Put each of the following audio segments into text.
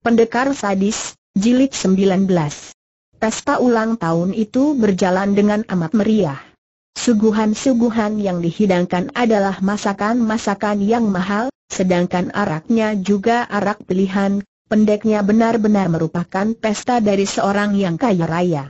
Pendekar Sadis, Jilid 19 Pesta ulang tahun itu berjalan dengan amat meriah. Suguhan-suguhan yang dihidangkan adalah masakan-masakan yang mahal, sedangkan araknya juga arak pilihan, pendeknya benar-benar merupakan pesta dari seorang yang kaya raya.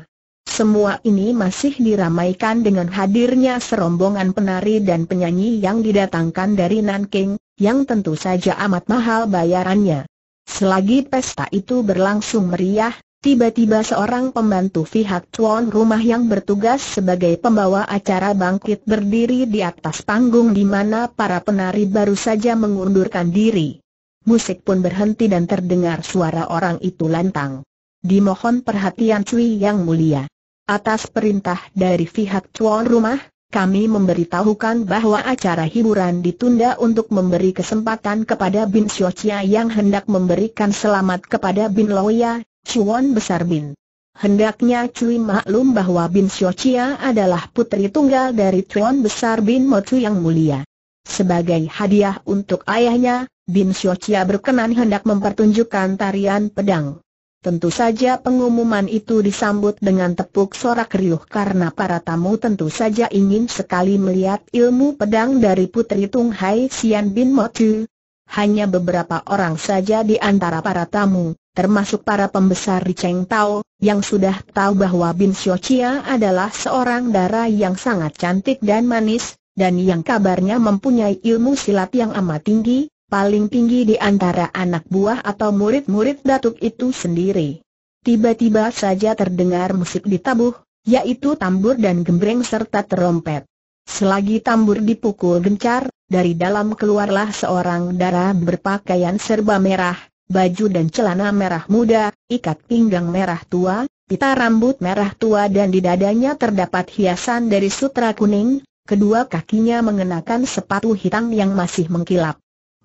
Semua ini masih diramaikan dengan hadirnya serombongan penari dan penyanyi yang didatangkan dari Nanking, yang tentu saja amat mahal bayarannya. Selagi pesta itu berlangsung meriah, tiba-tiba seorang pembantu pihak tuan rumah yang bertugas sebagai pembawa acara bangkit berdiri di atas panggung di mana para penari baru saja mengundurkan diri. Musik pun berhenti dan terdengar suara orang itu lantang. Dimohon perhatian Cui yang mulia. Atas perintah dari pihak tuan rumah, kami memberitahukan bahwa acara hiburan ditunda untuk memberi kesempatan kepada Bin Xiaochia yang hendak memberikan selamat kepada Bin Loya, Chuan Besar Bin. Hendaknya Cui maklum bahwa Bin Xiaochia adalah putri tunggal dari Chuan Besar Bin Motu yang mulia. Sebagai hadiah untuk ayahnya, Bin Xiaochia berkenan hendak mempertunjukkan tarian pedang. Tentu saja pengumuman itu disambut dengan tepuk sorak riuh karena para tamu tentu saja ingin sekali melihat ilmu pedang dari Putri Tung Hai Sian bin Motu. Hanya beberapa orang saja di antara para tamu, termasuk para pembesar di Cheng Tao, yang sudah tahu bahwa Bin Xiaochia adalah seorang darah yang sangat cantik dan manis, dan yang kabarnya mempunyai ilmu silat yang amat tinggi, paling tinggi di antara anak buah atau murid-murid datuk itu sendiri. Tiba-tiba saja terdengar musik ditabuh, yaitu tambur dan gembreng serta terompet. Selagi tambur dipukul gencar, dari dalam keluarlah seorang darah berpakaian serba merah, baju dan celana merah muda, ikat pinggang merah tua, pita rambut merah tua dan di dadanya terdapat hiasan dari sutra kuning, kedua kakinya mengenakan sepatu hitam yang masih mengkilap.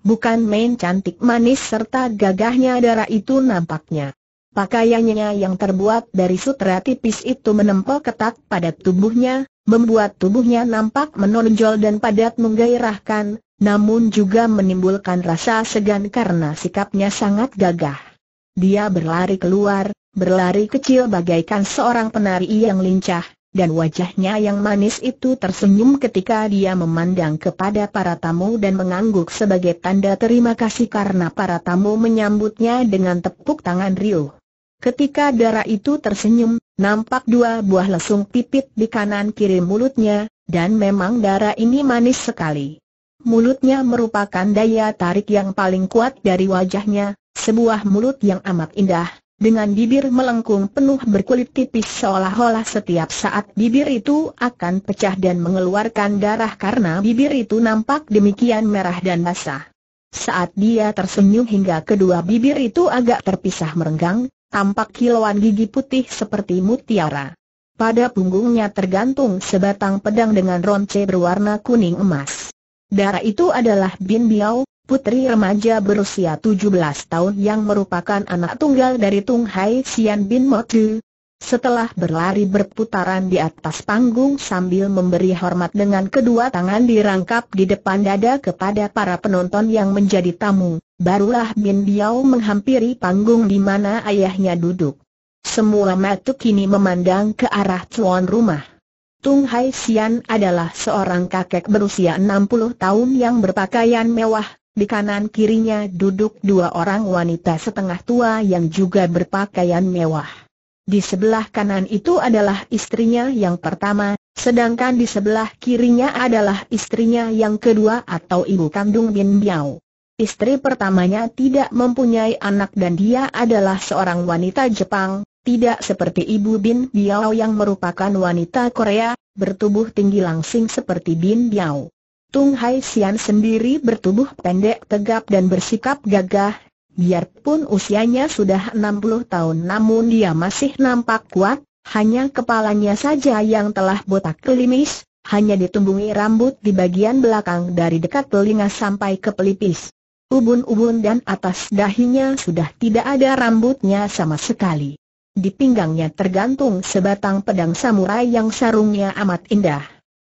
Bukan main cantik manis serta gagahnya darah itu nampaknya. Pakaiannya yang terbuat dari sutra tipis itu menempel ketat pada tubuhnya, membuat tubuhnya nampak menonjol dan padat menggairahkan, namun juga menimbulkan rasa segan karena sikapnya sangat gagah. Dia berlari keluar, berlari kecil bagaikan seorang penari yang lincah, dan wajahnya yang manis itu tersenyum ketika dia memandang kepada para tamu dan mengangguk sebagai tanda terima kasih karena para tamu menyambutnya dengan tepuk tangan riuh. Ketika darah itu tersenyum, nampak dua buah lesung pipit di kanan kiri mulutnya, dan memang darah ini manis sekali. Mulutnya merupakan daya tarik yang paling kuat dari wajahnya, sebuah mulut yang amat indah, dengan bibir melengkung penuh berkulit tipis seolah-olah setiap saat bibir itu akan pecah dan mengeluarkan darah karena bibir itu nampak demikian merah dan basah. Saat dia tersenyum hingga kedua bibir itu agak terpisah merenggang, tampak kilauan gigi putih seperti mutiara. Pada punggungnya tergantung sebatang pedang dengan ronce berwarna kuning emas. Darah itu adalah Bin Biao, putri remaja berusia 17 tahun yang merupakan anak tunggal dari Tung Hai Sian bin Motu. Setelah berlari berputaran di atas panggung sambil memberi hormat dengan kedua tangan dirangkap di depan dada kepada para penonton yang menjadi tamu, barulah Bin Biao menghampiri panggung di mana ayahnya duduk. Semua mata kini memandang ke arah tuan rumah. Tung Hai Sian adalah seorang kakek berusia 60 tahun yang berpakaian mewah, di kanan kirinya duduk dua orang wanita setengah tua yang juga berpakaian mewah. Di sebelah kanan itu adalah istrinya yang pertama, sedangkan di sebelah kirinya adalah istrinya yang kedua atau ibu kandung Bin Biao. Istri pertamanya tidak mempunyai anak dan dia adalah seorang wanita Jepang, tidak seperti ibu Bin Biao yang merupakan wanita Korea, bertubuh tinggi langsing seperti Bin Biao. Tung Hai Sian sendiri bertubuh pendek tegap dan bersikap gagah, biarpun usianya sudah 60 tahun namun dia masih nampak kuat, hanya kepalanya saja yang telah botak kelimis, hanya ditumbuhi rambut di bagian belakang dari dekat telinga sampai ke pelipis. Ubun-ubun dan atas dahinya sudah tidak ada rambutnya sama sekali. Di pinggangnya tergantung sebatang pedang samurai yang sarungnya amat indah.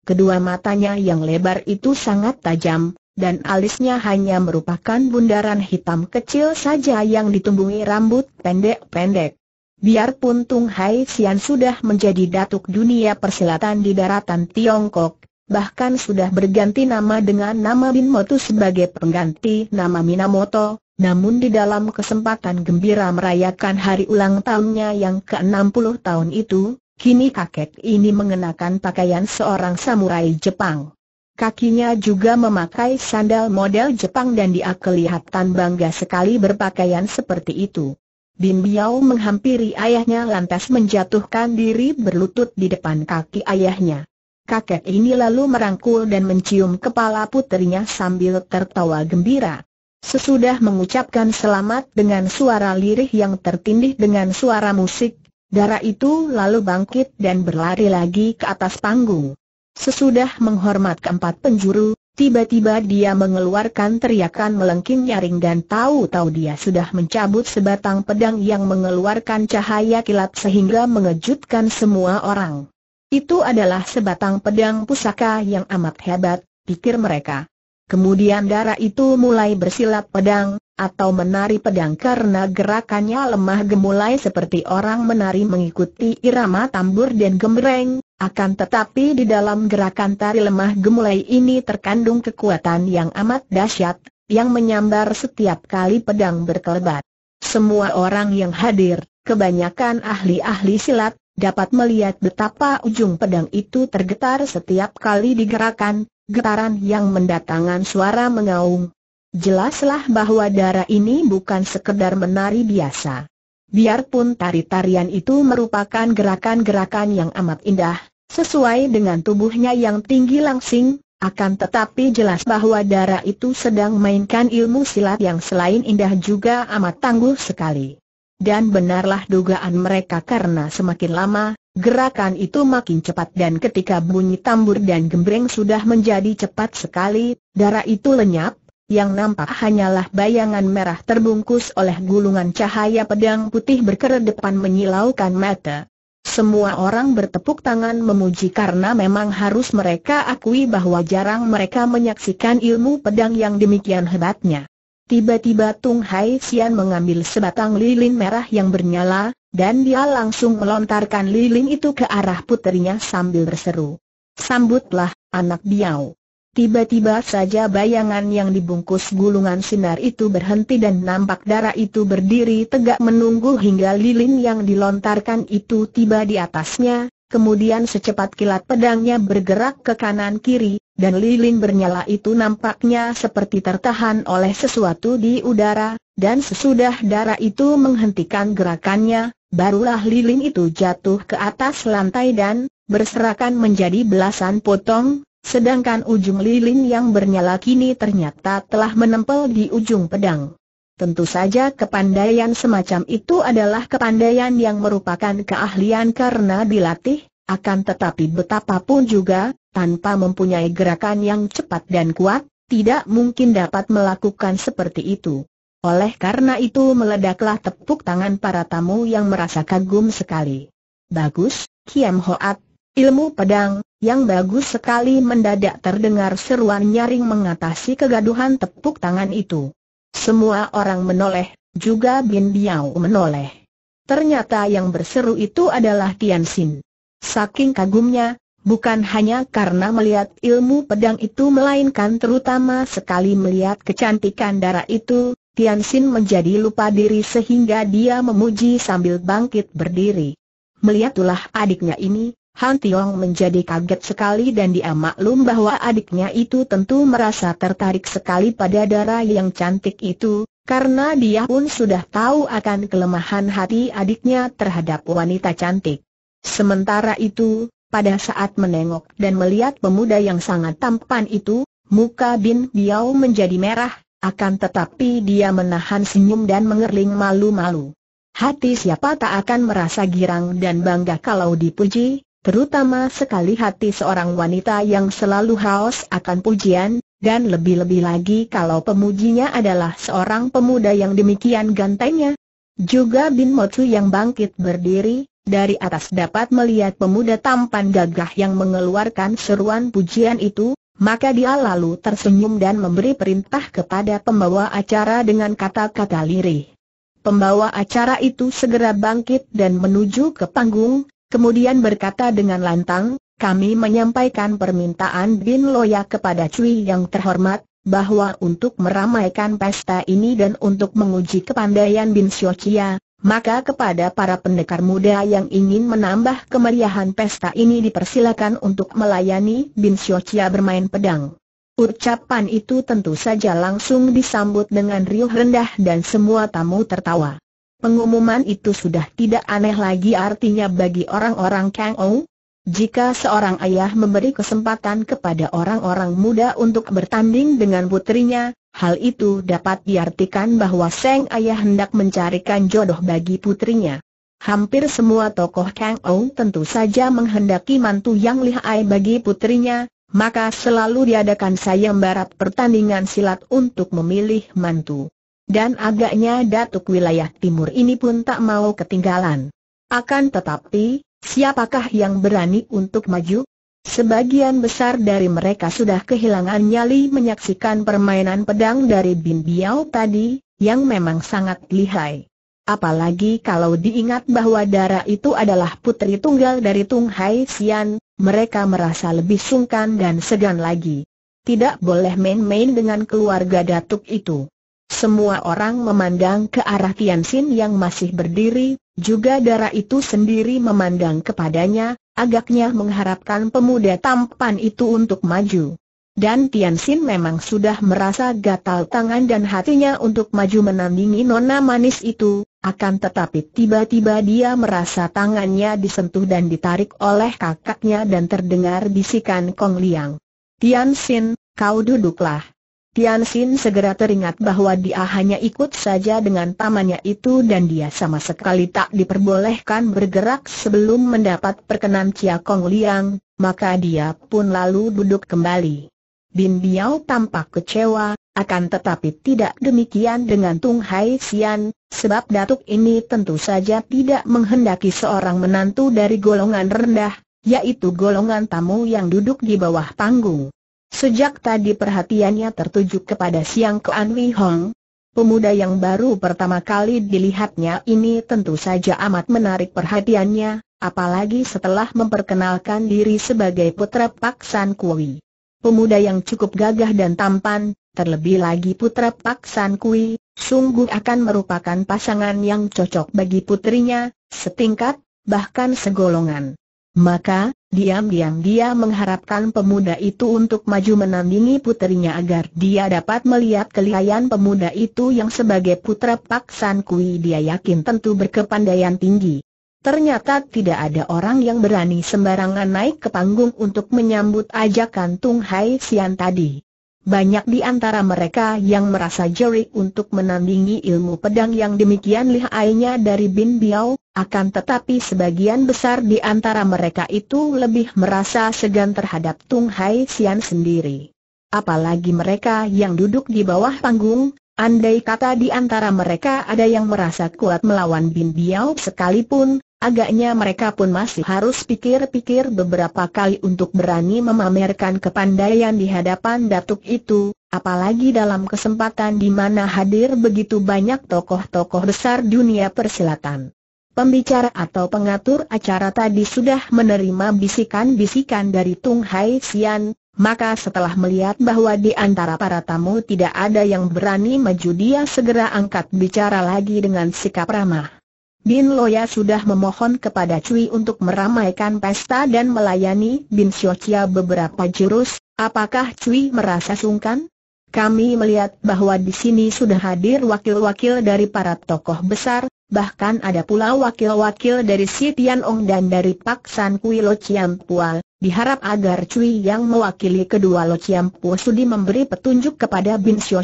Kedua matanya yang lebar itu sangat tajam, dan alisnya hanya merupakan bundaran hitam kecil saja yang ditumbuhi rambut pendek-pendek. Biarpun Tung Hai Sian sudah menjadi datuk dunia persilatan di daratan Tiongkok, bahkan sudah berganti nama dengan nama Bin Motu sebagai pengganti nama Minamoto, namun di dalam kesempatan gembira merayakan hari ulang tahunnya yang ke-60 tahun itu, kini kakek ini mengenakan pakaian seorang samurai Jepang. Kakinya juga memakai sandal model Jepang dan dia kelihatan bangga sekali berpakaian seperti itu. Bin Biao menghampiri ayahnya lantas menjatuhkan diri berlutut di depan kaki ayahnya. Kakek ini lalu merangkul dan mencium kepala putrinya sambil tertawa gembira. Sesudah mengucapkan selamat dengan suara lirih yang tertindih dengan suara musik, darah itu lalu bangkit dan berlari lagi ke atas panggung. Sesudah menghormat keempat penjuru, tiba-tiba dia mengeluarkan teriakan melengking nyaring dan tahu-tahu dia sudah mencabut sebatang pedang yang mengeluarkan cahaya kilat sehingga mengejutkan semua orang. Itu adalah sebatang pedang pusaka yang amat hebat, pikir mereka. Kemudian darah itu mulai bersilat pedang, atau menari pedang karena gerakannya lemah gemulai seperti orang menari mengikuti irama tambur dan gembreng, akan tetapi di dalam gerakan tari lemah gemulai ini terkandung kekuatan yang amat dahsyat, yang menyambar setiap kali pedang berkelebat. Semua orang yang hadir, kebanyakan ahli-ahli silat, dapat melihat betapa ujung pedang itu tergetar setiap kali digerakkan, getaran yang mendatangkan suara mengaung. Jelaslah bahwa darah ini bukan sekedar menari biasa. Biarpun tari-tarian itu merupakan gerakan-gerakan yang amat indah, sesuai dengan tubuhnya yang tinggi langsing, akan tetapi jelas bahwa darah itu sedang mainkan ilmu silat yang selain indah juga amat tangguh sekali. Dan benarlah dugaan mereka karena semakin lama, gerakan itu makin cepat dan ketika bunyi tambur dan gembreng sudah menjadi cepat sekali, darah itu lenyap, yang nampak hanyalah bayangan merah terbungkus oleh gulungan cahaya pedang putih berkeredepan menyilaukan mata. Semua orang bertepuk tangan memuji karena memang harus mereka akui bahwa jarang mereka menyaksikan ilmu pedang yang demikian hebatnya. Tiba-tiba Tung Hai Sian mengambil sebatang lilin merah yang bernyala, dan dia langsung melontarkan lilin itu ke arah puterinya sambil berseru. Sambutlah, anak biau. Tiba-tiba saja bayangan yang dibungkus gulungan sinar itu berhenti dan nampak darah itu berdiri tegak menunggu hingga lilin yang dilontarkan itu tiba di atasnya, kemudian secepat kilat pedangnya bergerak ke kanan kiri, dan lilin bernyala itu nampaknya seperti tertahan oleh sesuatu di udara, dan sesudah darah itu menghentikan gerakannya, barulah lilin itu jatuh ke atas lantai dan, berserakan menjadi belasan potong, Sedangkan ujung lilin yang bernyala kini ternyata telah menempel di ujung pedang. Tentu saja kepandaian semacam itu adalah kepandaian yang merupakan keahlian karena dilatih, akan tetapi betapapun juga, tanpa mempunyai gerakan yang cepat dan kuat, tidak mungkin dapat melakukan seperti itu. Oleh karena itu meledaklah tepuk tangan para tamu yang merasa kagum sekali. Bagus, Kiam Hoat, ilmu pedang, yang bagus sekali mendadak terdengar seruan nyaring mengatasi kegaduhan tepuk tangan itu. Semua orang menoleh, juga Bin Biao menoleh. Ternyata yang berseru itu adalah Tian Xin. Saking kagumnya, bukan hanya karena melihat ilmu pedang itu melainkan terutama sekali melihat kecantikan darah itu, Tian Xin menjadi lupa diri sehingga dia memuji sambil bangkit berdiri. Melihatlah adiknya ini, Han Tiong menjadi kaget sekali dan dia maklum bahwa adiknya itu tentu merasa tertarik sekali pada darah yang cantik itu, karena dia pun sudah tahu akan kelemahan hati adiknya terhadap wanita cantik. Sementara itu, pada saat menengok dan melihat pemuda yang sangat tampan itu, muka Bin Biao menjadi merah, akan tetapi dia menahan senyum dan mengerling malu-malu. Hati siapa tak akan merasa girang dan bangga kalau dipuji, terutama sekali hati seorang wanita yang selalu haus akan pujian, dan lebih-lebih lagi kalau pemujinya adalah seorang pemuda yang demikian gantengnya. Juga Bin Motu yang bangkit berdiri, dari atas dapat melihat pemuda tampan gagah yang mengeluarkan seruan pujian itu, Maka dia lalu tersenyum dan memberi perintah kepada pembawa acara dengan kata-kata lirih. Pembawa acara itu segera bangkit dan menuju ke panggung, kemudian berkata dengan lantang, kami menyampaikan permintaan Bin Loya kepada Cui yang terhormat, bahwa untuk meramaikan pesta ini dan untuk menguji kepandaian Bin Siocia, maka kepada para pendekar muda yang ingin menambah kemeriahan pesta ini dipersilakan untuk melayani Bin Siocia bermain pedang. Ucapan itu tentu saja langsung disambut dengan riuh rendah dan semua tamu tertawa. Pengumuman itu sudah tidak aneh lagi artinya bagi orang-orang Kang Ou, jika seorang ayah memberi kesempatan kepada orang-orang muda untuk bertanding dengan putrinya, hal itu dapat diartikan bahwa Seng ayah hendak mencarikan jodoh bagi putrinya. Hampir semua tokoh Kang Ou tentu saja menghendaki mantu yang lihai bagi putrinya, maka selalu diadakan sayembarat pertandingan silat untuk memilih mantu. Dan agaknya Datuk wilayah timur ini pun tak mau ketinggalan. Akan tetapi, Siapakah yang berani untuk maju? Sebagian besar dari mereka sudah kehilangan nyali menyaksikan permainan pedang dari Bin Biao tadi, yang memang sangat lihai. Apalagi kalau diingat bahwa Dara itu adalah putri tunggal dari Tung Hai Sian, mereka merasa lebih sungkan dan segan lagi. Tidak boleh main-main dengan keluarga Datuk itu. Semua orang memandang ke arah Tiansin yang masih berdiri, juga darah itu sendiri memandang kepadanya, agaknya mengharapkan pemuda tampan itu untuk maju. Dan Tiansin memang sudah merasa gatal tangan dan hatinya untuk maju menandingi nona manis itu, akan tetapi tiba-tiba dia merasa tangannya disentuh dan ditarik oleh kakaknya dan terdengar bisikan Kong Liang. Tiansin, kau duduklah. Tian Sin segera teringat bahwa dia hanya ikut saja dengan pamannya itu dan dia sama sekali tak diperbolehkan bergerak sebelum mendapat perkenan Chia Kong Liang, maka dia pun lalu duduk kembali. Bin Biao tampak kecewa, akan tetapi tidak demikian dengan Tung Hai Sian, sebab datuk ini tentu saja tidak menghendaki seorang menantu dari golongan rendah, yaitu golongan tamu yang duduk di bawah panggung. Sejak tadi perhatiannya tertuju kepada Siang Kuan Wei Hong. Pemuda yang baru pertama kali dilihatnya ini tentu saja amat menarik perhatiannya, apalagi setelah memperkenalkan diri sebagai putra Pak San Kui. Pemuda yang cukup gagah dan tampan, terlebih lagi putra Pak San Kui, sungguh akan merupakan pasangan yang cocok bagi putrinya, setingkat, bahkan segolongan. Maka, diam-diam dia mengharapkan pemuda itu untuk maju menandingi puterinya agar dia dapat melihat kelihayan pemuda itu yang sebagai putra Pak San Kui dia yakin tentu berkepandaian tinggi. Ternyata tidak ada orang yang berani sembarangan naik ke panggung untuk menyambut ajakan Tung Hai Sian tadi. Banyak di antara mereka yang merasa jeri untuk menandingi ilmu pedang yang demikian lihainya dari Bin Biao, akan tetapi sebagian besar di antara mereka itu lebih merasa segan terhadap Tung Hai Sian sendiri. Apalagi mereka yang duduk di bawah panggung, andai kata di antara mereka ada yang merasa kuat melawan Bin Biao sekalipun, agaknya mereka pun masih harus pikir-pikir beberapa kali untuk berani memamerkan kepandaian di hadapan datuk itu, apalagi dalam kesempatan di mana hadir begitu banyak tokoh-tokoh besar dunia persilatan. Pembicara atau pengatur acara tadi sudah menerima bisikan-bisikan dari Tung Hai Sian, maka setelah melihat bahwa di antara para tamu tidak ada yang berani maju dia segera angkat bicara lagi dengan sikap ramah. Bin Loya sudah memohon kepada Cui untuk meramaikan pesta dan melayani Bin Xiaoqia beberapa jurus, apakah Cui merasa sungkan? Kami melihat bahwa di sini sudah hadir wakil-wakil dari para tokoh besar, bahkan ada pula wakil-wakil dari Si Tian Ong dan dari Pak San Kui Lo Chiam Pual, diharap agar Cui yang mewakili kedua Lo Chiam Pu sudi memberi petunjuk kepada Bin Xiao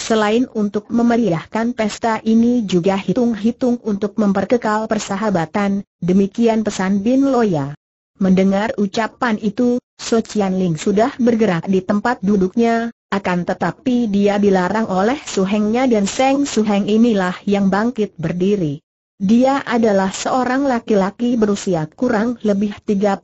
selain untuk memeriahkan pesta ini juga hitung-hitung untuk memperkekal persahabatan, demikian pesan Bin Loya. Mendengar ucapan itu, So Chian Ling sudah bergerak di tempat duduknya, akan tetapi dia dilarang oleh suhengnya dan Seng Suheng inilah yang bangkit berdiri. Dia adalah seorang laki-laki berusia kurang lebih 35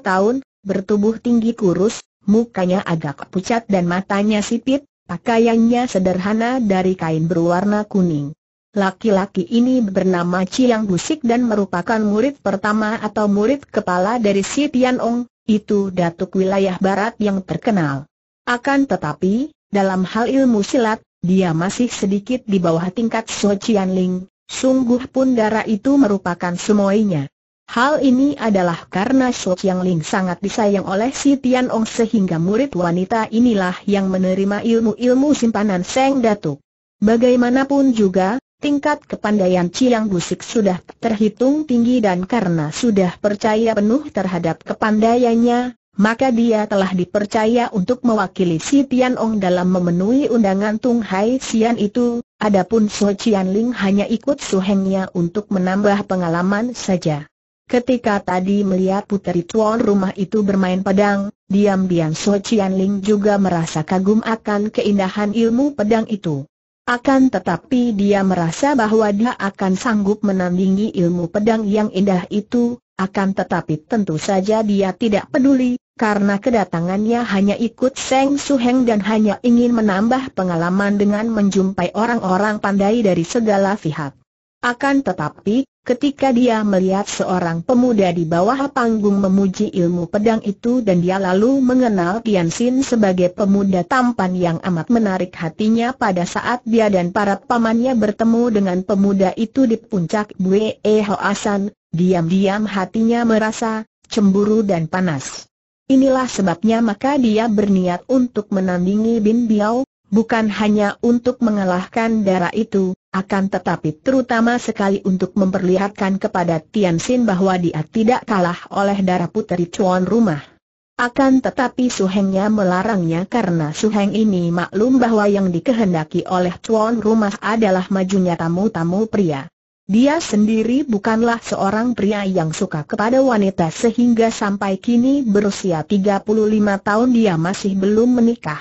tahun, bertubuh tinggi kurus, mukanya agak pucat dan matanya sipit, pakaiannya sederhana dari kain berwarna kuning. Laki-laki ini bernama Chiang Busik dan merupakan murid pertama atau murid kepala dari Si Tian Ong, itu datuk wilayah barat yang terkenal. Akan tetapi, dalam hal ilmu silat, dia masih sedikit di bawah tingkat So Ling, sungguh pun darah itu merupakan semuanya. Hal ini adalah karena So Ling sangat disayang oleh si Tian Ong sehingga murid wanita inilah yang menerima ilmu-ilmu simpanan Seng Datuk. Bagaimanapun juga, tingkat kepandaian Chiang Busik sudah terhitung tinggi dan karena sudah percaya penuh terhadap kepandaiannya, maka dia telah dipercaya untuk mewakili si Tian Ong dalam memenuhi undangan Tung Hai Sian itu, adapun So Chian Ling hanya ikut suhengnya untuk menambah pengalaman saja. Ketika tadi melihat puteri tuan rumah itu bermain pedang, diam-diam So Chian Ling juga merasa kagum akan keindahan ilmu pedang itu. Akan tetapi dia merasa bahwa dia akan sanggup menandingi ilmu pedang yang indah itu, akan tetapi tentu saja dia tidak peduli, karena kedatangannya hanya ikut Seng Suheng dan hanya ingin menambah pengalaman dengan menjumpai orang-orang pandai dari segala pihak. Akan tetapi, ketika dia melihat seorang pemuda di bawah panggung memuji ilmu pedang itu dan dia lalu mengenal Tian Sin sebagai pemuda tampan yang amat menarik hatinya pada saat dia dan para pamannya bertemu dengan pemuda itu di puncak Bue Hoasan, diam-diam hatinya merasa cemburu dan panas. Inilah sebabnya maka dia berniat untuk menandingi Bin Biao, bukan hanya untuk mengalahkan darah itu, akan tetapi terutama sekali untuk memperlihatkan kepada Tian Xin bahwa dia tidak kalah oleh darah puteri tuan rumah. Akan tetapi Suhengnya melarangnya karena Suheng ini maklum bahwa yang dikehendaki oleh tuan rumah adalah majunya tamu-tamu pria. Dia sendiri bukanlah seorang pria yang suka kepada wanita sehingga sampai kini berusia 35 tahun dia masih belum menikah.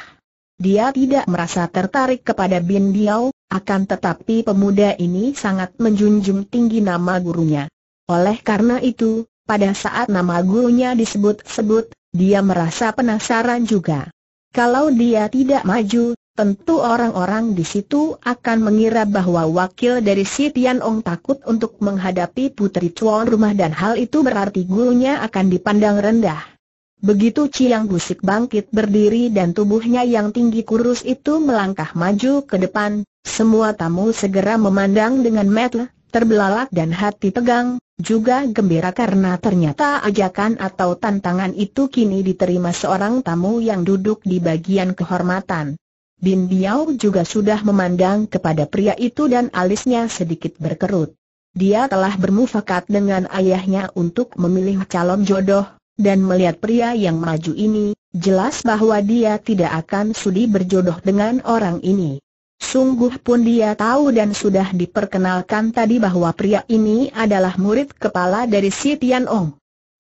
Dia tidak merasa tertarik kepada Bin Biao, akan tetapi pemuda ini sangat menjunjung tinggi nama gurunya. Oleh karena itu, pada saat nama gurunya disebut-sebut, dia merasa penasaran juga. Kalau dia tidak maju, tentu orang-orang di situ akan mengira bahwa wakil dari si Tian Ong takut untuk menghadapi putri tuan rumah dan hal itu berarti gurunya akan dipandang rendah. Begitu Chiang Gusik bangkit berdiri dan tubuhnya yang tinggi kurus itu melangkah maju ke depan, semua tamu segera memandang dengan mata terbelalak dan hati tegang, juga gembira karena ternyata ajakan atau tantangan itu kini diterima seorang tamu yang duduk di bagian kehormatan. Bin Biao juga sudah memandang kepada pria itu dan alisnya sedikit berkerut. Dia telah bermufakat dengan ayahnya untuk memilih calon jodoh, dan melihat pria yang maju ini, jelas bahwa dia tidak akan sudi berjodoh dengan orang ini. Sungguh pun dia tahu dan sudah diperkenalkan tadi bahwa pria ini adalah murid kepala dari Si Tian Ong.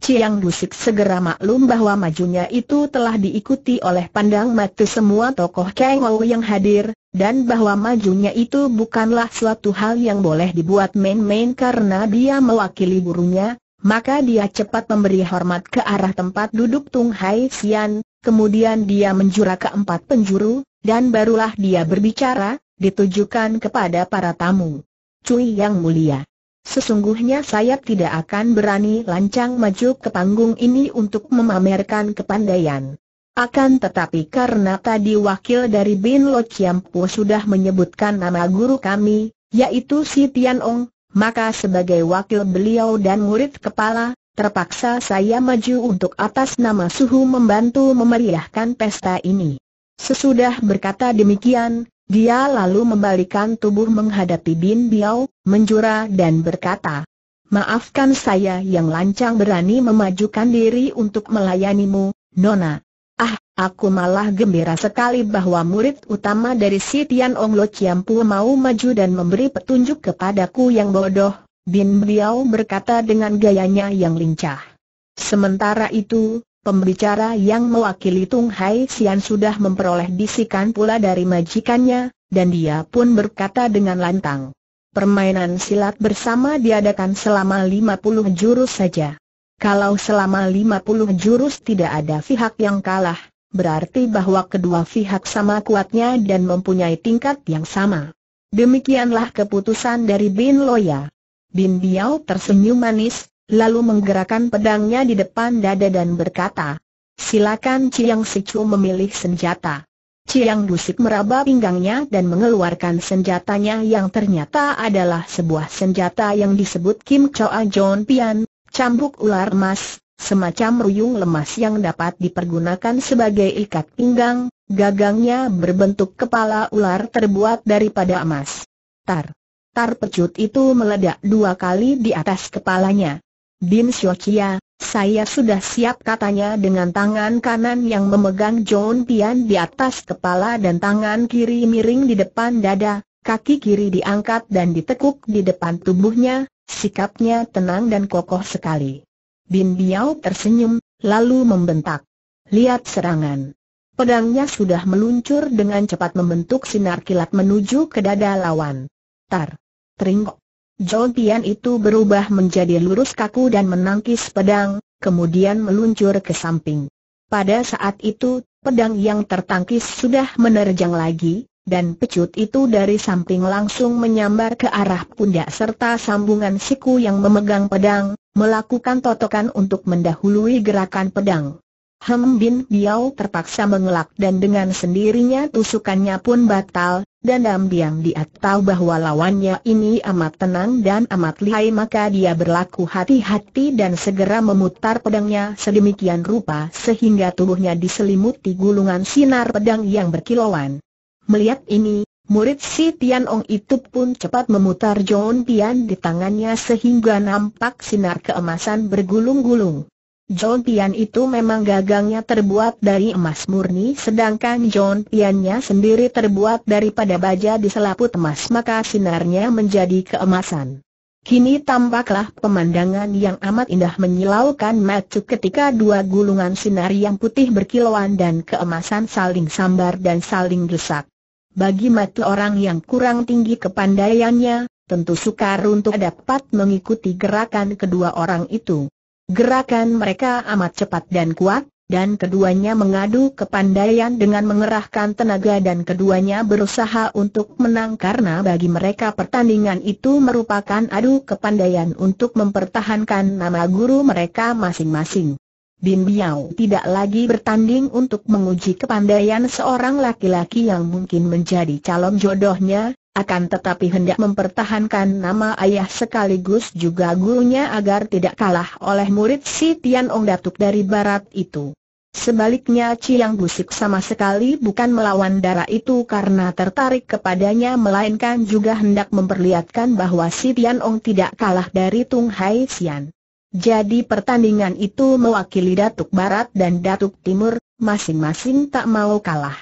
Chiang Busik segera maklum bahwa majunya itu telah diikuti oleh pandang mata semua tokoh Kang yang hadir, dan bahwa majunya itu bukanlah suatu hal yang boleh dibuat main-main karena dia mewakili gurunya, maka dia cepat memberi hormat ke arah tempat duduk Tung Hai Sian, kemudian dia menjura ke empat penjuru, dan barulah dia berbicara, ditujukan kepada para tamu. Cui yang mulia. Sesungguhnya saya tidak akan berani lancang maju ke panggung ini untuk memamerkan kepandaian. Akan tetapi karena tadi wakil dari Bin Lo Chiampu sudah menyebutkan nama guru kami, yaitu Si Tian Ong, maka sebagai wakil beliau dan murid kepala, terpaksa saya maju untuk atas nama suhu membantu memeriahkan pesta ini. Sesudah berkata demikian, dia lalu membalikan tubuh menghadapi Bin Biao, menjura dan berkata, Maafkan saya yang lancang berani memajukan diri untuk melayanimu, Nona. Ah, aku malah gembira sekali bahwa murid utama dari si Tian Ong Lo Chiampu mau maju dan memberi petunjuk kepadaku yang bodoh, Bin Biao berkata dengan gayanya yang lincah. Sementara itu, Pembicara yang mewakili Tung Hai Sian sudah memperoleh bisikan pula dari majikannya, dan dia pun berkata dengan lantang. Permainan silat bersama diadakan selama 50 jurus saja. Kalau selama 50 jurus tidak ada pihak yang kalah, berarti bahwa kedua pihak sama kuatnya dan mempunyai tingkat yang sama. Demikianlah keputusan dari Bin Loya. Bin Biao tersenyum manis, lalu menggerakkan pedangnya di depan dada dan berkata, Silakan Ciang Sicu memilih senjata. Ciang Busik meraba pinggangnya dan mengeluarkan senjatanya yang ternyata adalah sebuah senjata yang disebut Kim Choa John Pian, cambuk ular emas, semacam ruyung lemas yang dapat dipergunakan sebagai ikat pinggang, gagangnya berbentuk kepala ular terbuat daripada emas. Tar. Tar pecut itu meledak dua kali di atas kepalanya. Bin Xiaoqia, saya sudah siap katanya dengan tangan kanan yang memegang John Pian di atas kepala dan tangan kiri miring di depan dada, kaki kiri diangkat dan ditekuk di depan tubuhnya, sikapnya tenang dan kokoh sekali. Bin Biao tersenyum, lalu membentak. Lihat serangan. Pedangnya sudah meluncur dengan cepat membentuk sinar kilat menuju ke dada lawan. Tar. Tringkok. John Tian itu berubah menjadi lurus kaku dan menangkis pedang, kemudian meluncur ke samping. Pada saat itu, pedang yang tertangkis sudah menerjang lagi, dan pecut itu dari samping langsung menyambar ke arah pundak serta sambungan siku yang memegang pedang, melakukan totokan untuk mendahului gerakan pedang. Hem Bin Biao terpaksa mengelak dan dengan sendirinya tusukannya pun batal, dan diam dia tahu bahwa lawannya ini amat tenang dan amat lihai maka dia berlaku hati-hati dan segera memutar pedangnya sedemikian rupa sehingga tubuhnya diselimuti gulungan sinar pedang yang berkilauan. Melihat ini, murid si Tian Ong itu pun cepat memutar John Tian di tangannya sehingga nampak sinar keemasan bergulung-gulung. John Pian itu memang gagangnya terbuat dari emas murni sedangkan John Piannya sendiri terbuat daripada baja di selaput emas maka sinarnya menjadi keemasan. Kini tampaklah pemandangan yang amat indah menyilaukan mata ketika dua gulungan sinar yang putih berkilauan dan keemasan saling sambar dan saling desak. Bagi mata orang yang kurang tinggi kepandaiannya, tentu sukar untuk dapat mengikuti gerakan kedua orang itu. Gerakan mereka amat cepat dan kuat, dan keduanya mengadu kepandaian dengan mengerahkan tenaga dan keduanya berusaha untuk menang karena bagi mereka pertandingan itu merupakan adu kepandaian untuk mempertahankan nama guru mereka masing-masing. Bin Biao tidak lagi bertanding untuk menguji kepandaian seorang laki-laki yang mungkin menjadi calon jodohnya, akan tetapi hendak mempertahankan nama ayah sekaligus juga gurunya agar tidak kalah oleh murid si Tian Ong Datuk dari barat itu. Sebaliknya Ciang Busik sama sekali bukan melawan darah itu karena tertarik kepadanya melainkan juga hendak memperlihatkan bahwa si Tian Ong tidak kalah dari Tung Hai Sian. Jadi pertandingan itu mewakili Datuk Barat dan Datuk Timur, masing-masing tak mau kalah.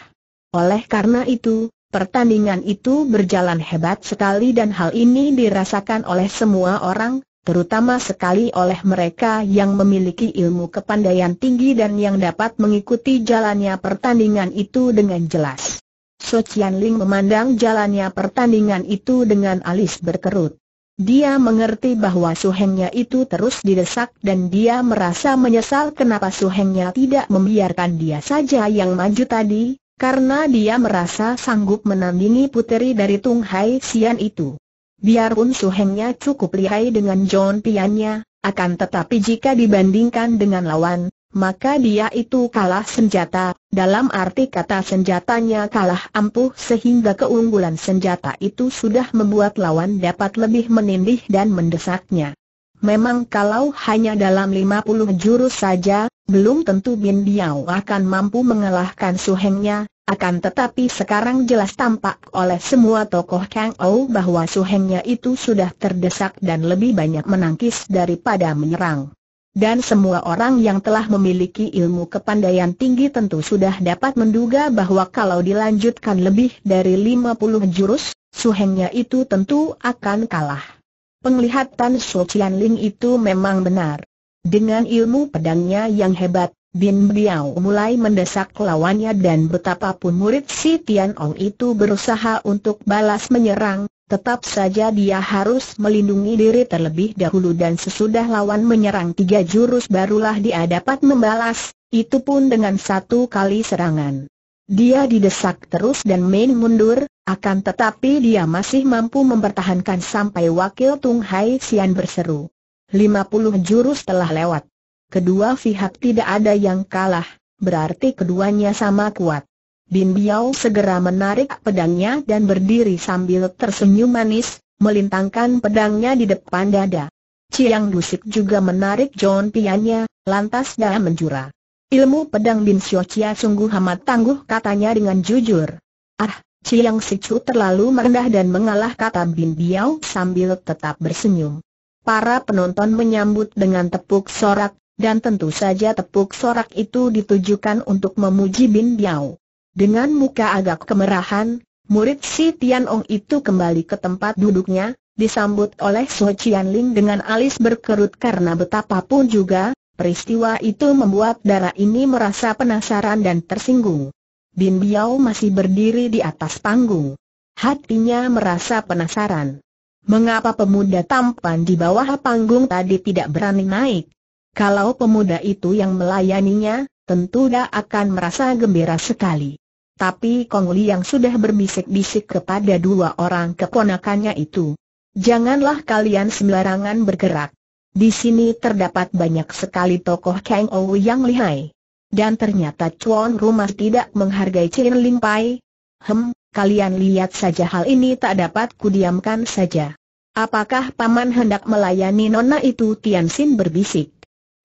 Oleh karena itu, Pertandingan itu berjalan hebat sekali dan hal ini dirasakan oleh semua orang, terutama sekali oleh mereka yang memiliki ilmu kepandaian tinggi dan yang dapat mengikuti jalannya pertandingan itu dengan jelas. So Chian Ling memandang jalannya pertandingan itu dengan alis berkerut. Dia mengerti bahwa suhengnya itu terus didesak dan dia merasa menyesal kenapa suhengnya tidak membiarkan dia saja yang maju tadi, karena dia merasa sanggup menandingi puteri dari Tung Hai Sian itu. Biarpun suhengnya cukup lihai dengan John Piannya, akan tetapi jika dibandingkan dengan lawan, maka dia itu kalah senjata, dalam arti kata senjatanya kalah ampuh sehingga keunggulan senjata itu sudah membuat lawan dapat lebih menindih dan mendesaknya. Memang kalau hanya dalam 50 jurus saja, belum tentu Bin Biao akan mampu mengalahkan suhengnya, akan tetapi sekarang jelas tampak oleh semua tokoh Kang Ou bahwa suhengnya itu sudah terdesak dan lebih banyak menangkis daripada menyerang. Dan semua orang yang telah memiliki ilmu kepandaian tinggi tentu sudah dapat menduga bahwa kalau dilanjutkan lebih dari 50 jurus, suhengnya itu tentu akan kalah. Penglihatan Su Ling itu memang benar. Dengan ilmu pedangnya yang hebat, Bin Biao mulai mendesak lawannya dan betapapun murid si Tian Ong itu berusaha untuk balas menyerang, tetap saja dia harus melindungi diri terlebih dahulu dan sesudah lawan menyerang tiga jurus barulah dia dapat membalas, itu pun dengan satu kali serangan. Dia didesak terus dan main mundur, akan tetapi dia masih mampu mempertahankan sampai wakil Tung Hai Sian berseru. 50 jurus telah lewat. Kedua pihak tidak ada yang kalah, berarti keduanya sama kuat. Bin Biao segera menarik pedangnya dan berdiri sambil tersenyum manis, melintangkan pedangnya di depan dada. Chiang Dusik juga menarik John Piannya, lantas dia menjura. Ilmu pedang Bin Xiao sungguh amat tangguh katanya dengan jujur. Ah, Chiang Sichu terlalu merendah dan mengalah kata Bin Biao sambil tetap bersenyum. Para penonton menyambut dengan tepuk sorak, dan tentu saja tepuk sorak itu ditujukan untuk memuji Bin Biao. Dengan muka agak kemerahan, murid si Tian Ong itu kembali ke tempat duduknya, disambut oleh So Ling dengan alis berkerut karena betapapun juga, peristiwa itu membuat darah ini merasa penasaran dan tersinggung. Bin Biao masih berdiri di atas panggung. Hatinya merasa penasaran. Mengapa pemuda tampan di bawah panggung tadi tidak berani naik? Kalau pemuda itu yang melayaninya, tentu dia akan merasa gembira sekali. Tapi Kong Li yang sudah berbisik-bisik kepada dua orang keponakannya itu. Janganlah kalian sembarangan bergerak. Di sini terdapat banyak sekali tokoh Kang Ou yang lihai. Dan ternyata Chuan rumah tidak menghargai Chin Ling Pai. Hem, kalian lihat saja hal ini tak dapat kudiamkan saja. Apakah paman hendak melayani nona itu Tian Sin berbisik.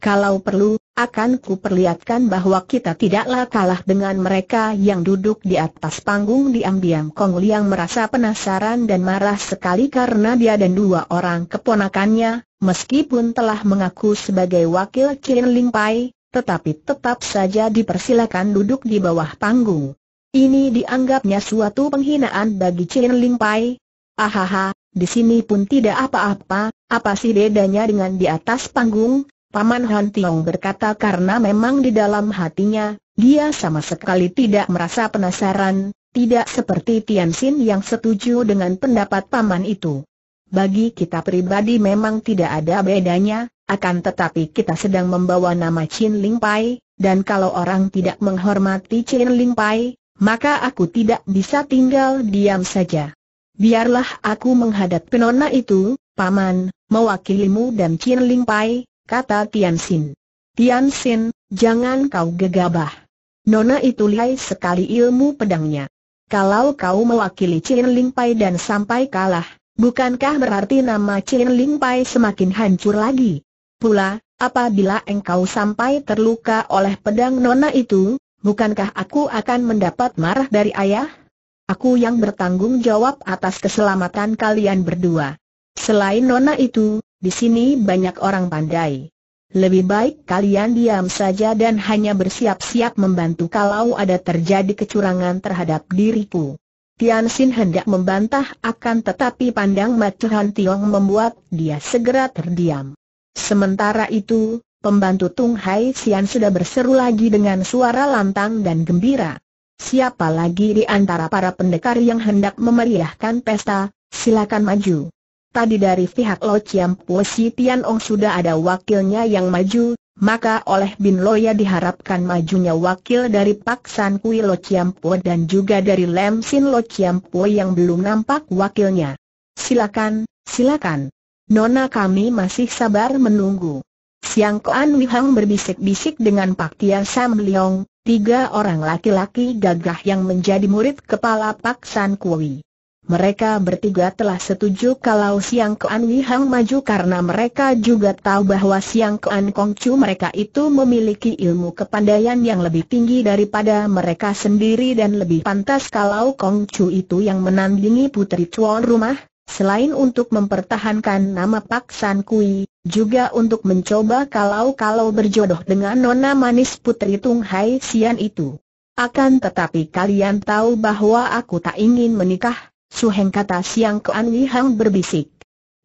Kalau perlu, akan kuperlihatkan bahwa kita tidaklah kalah dengan mereka yang duduk di atas panggung diam-diam Kong Liang merasa penasaran dan marah sekali karena dia dan dua orang keponakannya, meskipun telah mengaku sebagai wakil Chin Ling Pai, tetapi tetap saja dipersilakan duduk di bawah panggung. Ini dianggapnya suatu penghinaan bagi Chin Ling Pai. Ahaha, di sini pun tidak apa-apa, apa sih bedanya dengan di atas panggung? Paman Han Tiong berkata karena memang di dalam hatinya, dia sama sekali tidak merasa penasaran, tidak seperti Tian Xin yang setuju dengan pendapat paman itu. Bagi kita pribadi memang tidak ada bedanya, akan tetapi kita sedang membawa nama Chin Ling Pai, dan kalau orang tidak menghormati Chin Ling Pai, maka aku tidak bisa tinggal diam saja. Biarlah aku menghadap penona itu, paman, mewakilimu dan Chin Ling Pai, kata Tian Sin. Tian Sin, jangan kau gegabah. Nona itu lihai sekali ilmu pedangnya. Kalau kau mewakili Chin Ling Pai dan sampai kalah, bukankah berarti nama Chin Ling Pai semakin hancur lagi? Pula, apabila engkau sampai terluka oleh pedang nona itu, bukankah aku akan mendapat marah dari ayah? Aku yang bertanggung jawab atas keselamatan kalian berdua. Selain nona itu, di sini banyak orang pandai. Lebih baik kalian diam saja dan hanya bersiap-siap membantu kalau ada terjadi kecurangan terhadap diriku. Tian Sin hendak membantah akan tetapi pandang mata Han Tiong membuat dia segera terdiam. Sementara itu, pembantu Tung Hai Sian sudah berseru lagi dengan suara lantang dan gembira. Siapa lagi di antara para pendekar yang hendak memeriahkan pesta, silakan maju. Tadi dari pihak Lo Chiam Po Si Tian Ong sudah ada wakilnya yang maju, maka oleh Bin Loya diharapkan majunya wakil dari Pak San Kui Lo Chiam Po dan juga dari Lem Sin Lo Chiam Po yang belum nampak wakilnya. Silakan, silakan. Nona kami masih sabar menunggu. Siang Koan Wihang berbisik-bisik dengan Pak Tia Sam Leong, tiga orang laki-laki gagah yang menjadi murid kepala Pak San Kui. Mereka bertiga telah setuju kalau Siang Koan Wihang maju karena mereka juga tahu bahwa Siang Koan Kongcu mereka itu memiliki ilmu kepandaian yang lebih tinggi daripada mereka sendiri dan lebih pantas kalau Kongcu itu yang menandingi putri tuan rumah, Selain untuk mempertahankan nama Pak San Kui, juga untuk mencoba kalau-kalau berjodoh dengan nona manis putri Tung Hai Sian itu. Akan tetapi kalian tahu bahwa aku tak ingin menikah, Suheng kata Siang Kuan Hang berbisik.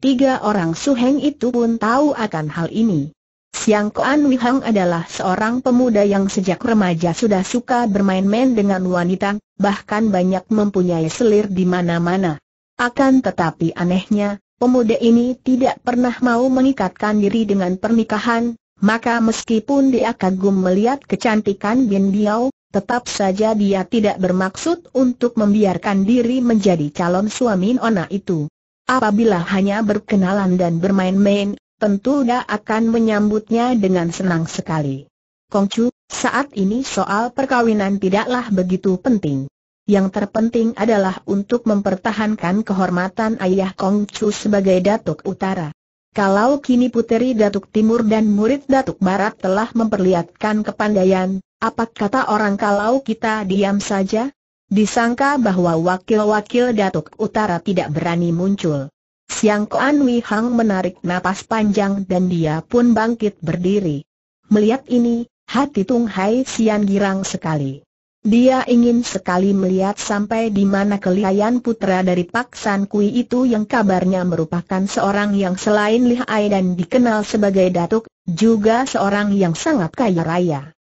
Tiga orang Suheng itu pun tahu akan hal ini. Siang Kuan Hang adalah seorang pemuda yang sejak remaja sudah suka bermain-main dengan wanita, bahkan banyak mempunyai selir di mana-mana. Akan tetapi anehnya, pemuda ini tidak pernah mau mengikatkan diri dengan pernikahan, maka meskipun dia kagum melihat kecantikan Bin Biao, tetap saja dia tidak bermaksud untuk membiarkan diri menjadi calon suami Nona itu. Apabila hanya berkenalan dan bermain-main, tentu dia akan menyambutnya dengan senang sekali. Kongcu, saat ini soal perkawinan tidaklah begitu penting. Yang terpenting adalah untuk mempertahankan kehormatan ayah Kongcu sebagai Datuk Utara. Kalau kini puteri Datuk Timur dan murid Datuk Barat telah memperlihatkan kepandaian, apa kata orang kalau kita diam saja? Disangka bahwa wakil-wakil Datuk Utara tidak berani muncul. Siang Koan Wei Hang menarik napas panjang dan dia pun bangkit berdiri. Melihat ini, hati Tung Hai Sian girang sekali. Dia ingin sekali melihat sampai di mana kelihayan putra dari Pak San Kui itu yang kabarnya merupakan seorang yang selain lihai dan dikenal sebagai datuk, juga seorang yang sangat kaya raya.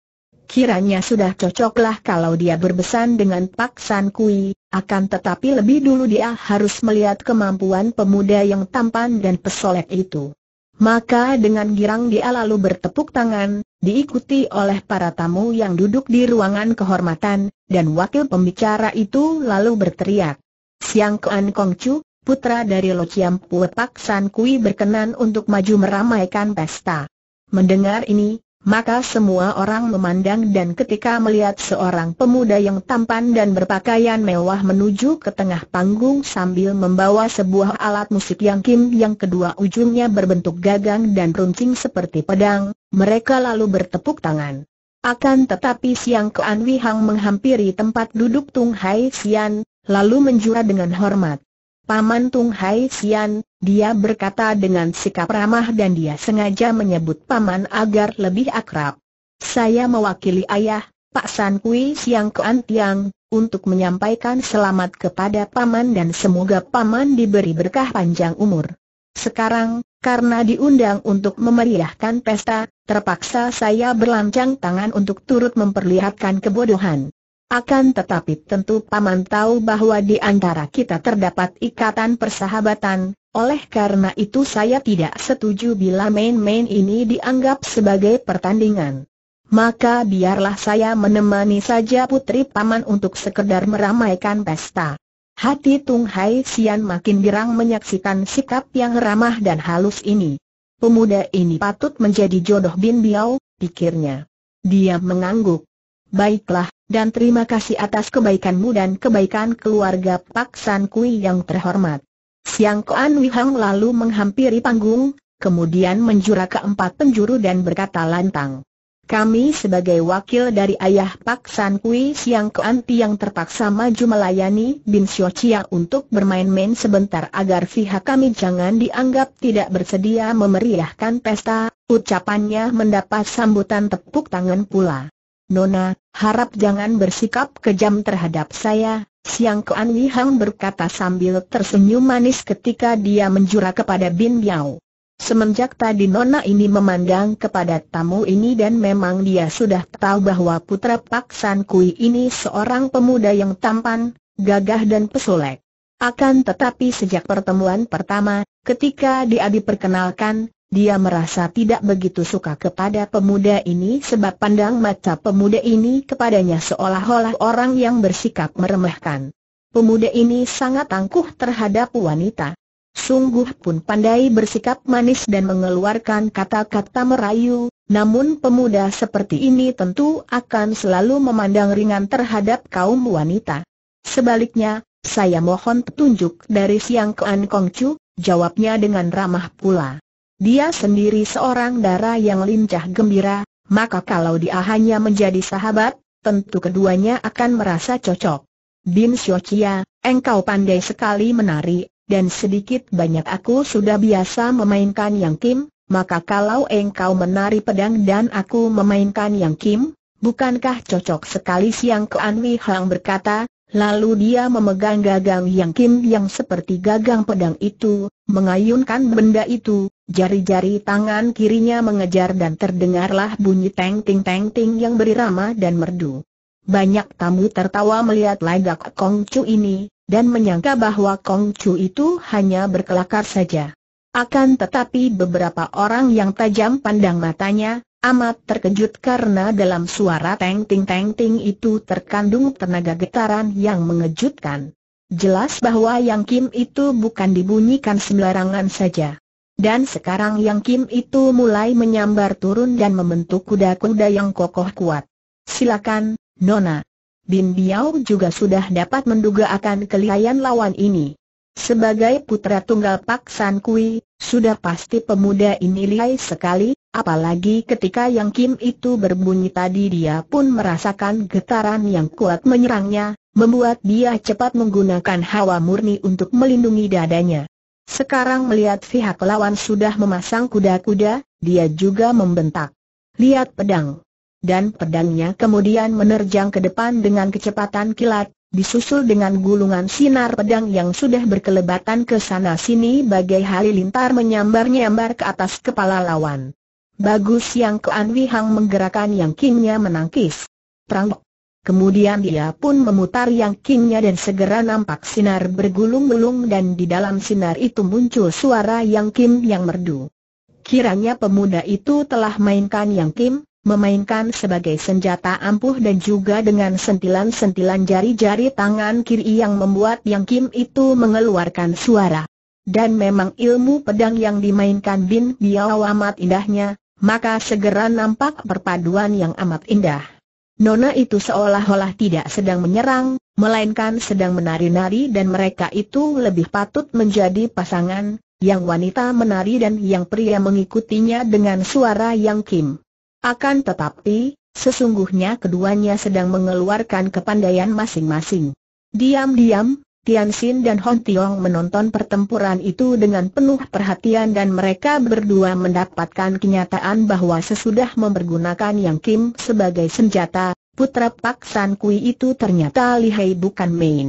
Kiranya sudah cocoklah kalau dia berbesan dengan Pak San Kui, akan tetapi lebih dulu dia harus melihat kemampuan pemuda yang tampan dan pesolek itu. Maka dengan girang dia lalu bertepuk tangan, diikuti oleh para tamu yang duduk di ruangan kehormatan, dan wakil pembicara itu lalu berteriak. Siang Kuan Kong Chu, putra dari Lo Chiam Pue Pak San Kui berkenan untuk maju meramaikan pesta. Mendengar ini, maka semua orang memandang dan ketika melihat seorang pemuda yang tampan dan berpakaian mewah menuju ke tengah panggung sambil membawa sebuah alat musik yang kim yang kedua ujungnya berbentuk gagang dan runcing seperti pedang, mereka lalu bertepuk tangan. Akan tetapi Siang Kean Hang menghampiri tempat duduk Tung Hai Sian, lalu menjura dengan hormat. Paman Tung Hai Sian, dia berkata dengan sikap ramah dan dia sengaja menyebut Paman agar lebih akrab. Saya mewakili ayah, Pak San Kui Siang Kean Tiang, untuk menyampaikan selamat kepada Paman dan semoga Paman diberi berkah panjang umur. Sekarang, karena diundang untuk memeriahkan pesta, terpaksa saya berlancang tangan untuk turut memperlihatkan kebodohan. Akan tetapi tentu Paman tahu bahwa di antara kita terdapat ikatan persahabatan, oleh karena itu saya tidak setuju bila main-main ini dianggap sebagai pertandingan. Maka biarlah saya menemani saja putri Paman untuk sekedar meramaikan pesta. Hati Tung Hai Sian makin girang menyaksikan sikap yang ramah dan halus ini. Pemuda ini patut menjadi jodoh Bin Biao, pikirnya. Dia mengangguk. Baiklah, dan terima kasih atas kebaikanmu dan kebaikan keluarga Pak San Kui yang terhormat. Siang Koan Wihang lalu menghampiri panggung, kemudian menjura ke empat penjuru dan berkata lantang. Kami sebagai wakil dari ayah Pak San Kui Siang Koan yang terpaksa maju melayani Bin Chia untuk bermain-main sebentar agar pihak kami jangan dianggap tidak bersedia memeriahkan pesta, ucapannya mendapat sambutan tepuk tangan pula. Nona, harap jangan bersikap kejam terhadap saya, Siang Kuan Hang berkata sambil tersenyum manis ketika dia menjura kepada Bin Biao. Semenjak tadi Nona ini memandang kepada tamu ini dan memang dia sudah tahu bahwa putra Pak San Kui ini seorang pemuda yang tampan, gagah dan pesolek. Akan tetapi sejak pertemuan pertama, ketika dia diperkenalkan, dia merasa tidak begitu suka kepada pemuda ini sebab pandang mata pemuda ini kepadanya seolah-olah orang yang bersikap meremehkan. Pemuda ini sangat angkuh terhadap wanita. Sungguh pun pandai bersikap manis dan mengeluarkan kata-kata merayu, namun pemuda seperti ini tentu akan selalu memandang ringan terhadap kaum wanita. Sebaliknya, saya mohon petunjuk dari Siang Kean Kongcu, jawabnya dengan ramah pula. Dia sendiri seorang darah yang lincah gembira, maka kalau dia hanya menjadi sahabat, tentu keduanya akan merasa cocok. Bin Xiaoqia, engkau pandai sekali menari, dan sedikit banyak aku sudah biasa memainkan yang Kim, maka kalau engkau menari pedang dan aku memainkan yang Kim, bukankah cocok sekali Siang Kuan Wei Hang berkata, Lalu dia memegang gagang yang Kim yang seperti gagang pedang itu, mengayunkan benda itu, jari-jari tangan kirinya mengejar dan terdengarlah bunyi teng ting teng ting yang berirama dan merdu. Banyak tamu tertawa melihat lagak Kong Chu ini, dan menyangka bahwa Kong Chu itu hanya berkelakar saja. Akan tetapi beberapa orang yang tajam pandang matanya, amat terkejut karena dalam suara teng ting teng ting itu terkandung tenaga getaran yang mengejutkan. Jelas bahwa Yang Kim itu bukan dibunyikan sembarangan saja. Dan sekarang Yang Kim itu mulai menyambar turun dan membentuk kuda-kuda yang kokoh kuat. Silakan, Nona. Bin Biao juga sudah dapat menduga akan kelihayan lawan ini. Sebagai putra tunggal Pak San Kui, sudah pasti pemuda ini lihai sekali, apalagi ketika Yang Kim itu berbunyi tadi dia pun merasakan getaran yang kuat menyerangnya, membuat dia cepat menggunakan hawa murni untuk melindungi dadanya. Sekarang melihat pihak lawan sudah memasang kuda-kuda, dia juga membentak. Lihat pedang dan pedangnya kemudian menerjang ke depan dengan kecepatan kilat, disusul dengan gulungan sinar pedang yang sudah berkelebatan ke sana-sini bagai halilintar menyambar-nyambar ke atas kepala lawan. Bagus yang Kean Hang menggerakkan yang kingnya menangkis. Perang. Kemudian dia pun memutar yang kingnya dan segera nampak sinar bergulung-gulung dan di dalam sinar itu muncul suara yang kim yang merdu. Kiranya pemuda itu telah mainkan yang kim, memainkan sebagai senjata ampuh dan juga dengan sentilan-sentilan jari-jari tangan kiri yang membuat Yang Kim itu mengeluarkan suara. Dan memang ilmu pedang yang dimainkan Bin Biao amat indahnya, maka segera nampak perpaduan yang amat indah. Nona itu seolah-olah tidak sedang menyerang, melainkan sedang menari-nari dan mereka itu lebih patut menjadi pasangan, yang wanita menari dan yang pria mengikutinya dengan suara yang Kim. Akan tetapi, sesungguhnya keduanya sedang mengeluarkan kepandaian masing-masing. Diam-diam, Tian Xin dan Hon Tiong menonton pertempuran itu dengan penuh perhatian dan mereka berdua mendapatkan kenyataan bahwa sesudah mempergunakan Yang Kim sebagai senjata, putra Pak San Kui itu ternyata lihai bukan main.